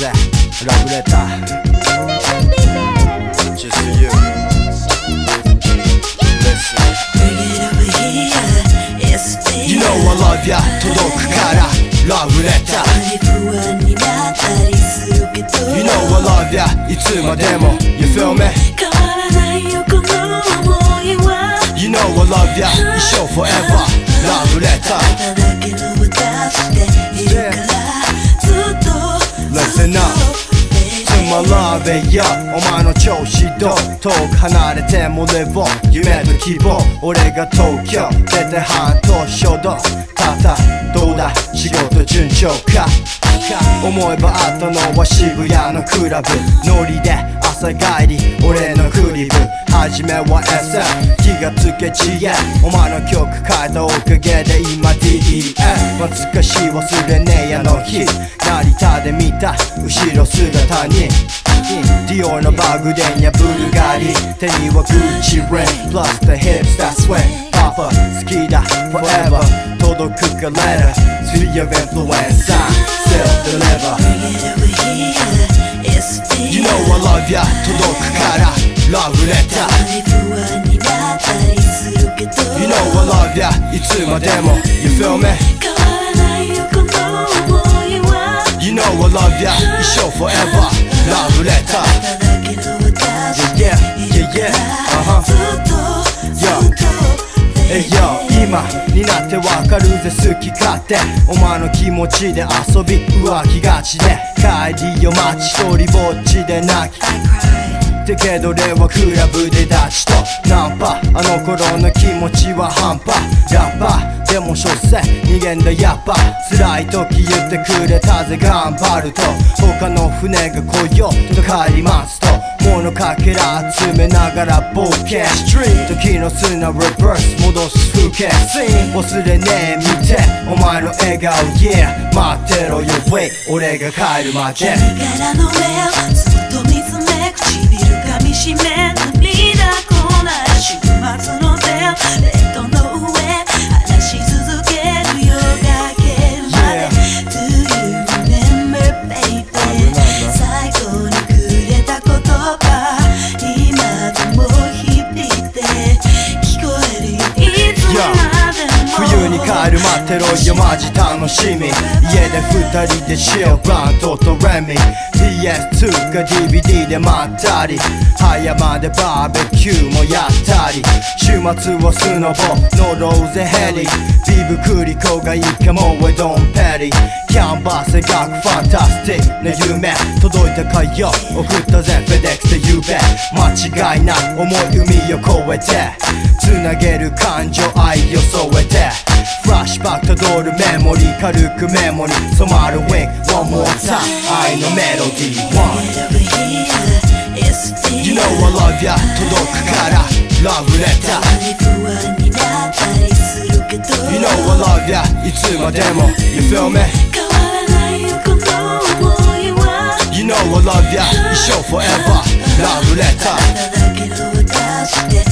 ぜラブレター Just for you Listen You know I love ya 届くからラブレター You know I love ya いつまでも You feel me? You know I love ya 一生 forever ラブレター my love yeah お前の調子どう？遠く離れても俺を夢と希望。俺が東京。出て半年ほど。たったどうだ？仕事順調か？思えばあったのは渋谷のクラブ。ノリで朝帰り。俺のクリブ。初めは SM 気がつけ GM お前の曲変えたおかげで今 DEM 懐かしい忘れねえあの日。成田で見た。後ろ姿に。ディオのバグデンやブルガリ手にはグッチレン Plus the hips that's when Papa 好きだ forever 届くか letter To your influence I'm still deliver You know I love ya 届くから I love ya いつまでも You feel me? You know I love ya 一生 forever ラブレター。Yeah yeah yeah yeah uh-huh. Yo. Hey yo 今になってわかるぜ好き勝手。お前の気持ちで遊び浮気がちで帰りよ街一人ぼっちで泣き。ってけど俺はクラブでダチと。ナンパ。あの頃の気持ちは半端。ラッパー。も所詮逃げんだやっぱ辛い時言ってくれたぜ頑張ると他の船が来ようと帰りますと物かけら集めながら冒険ストリート時の砂リバース戻す風景忘れねえ見てお前の笑顔 Yeah 待ってろよ Wait 俺が帰るまで帰る待ってろよマジ楽しみ。家で二人でシルバントとレミ。PS2 か DVD でまったり。早までバーベキューもやったり。週末はスノボのローゼヘリ。ビブクリコがいいかもウェドンペリキャンバス描くファンタスティックな夢。届いたかよ送ったぜフェデックスでゆうべ。間違いない思い海を越えて。つなげる感情愛を添えて。フラッシュバックたどるメモリー軽くメモに染まるウィンク One more time 愛のメロディー One You know I love ya 届くからラブレター You know I love ya いつまでも You feel me? You know I love ya 一生 forever ラブレター「だけを出している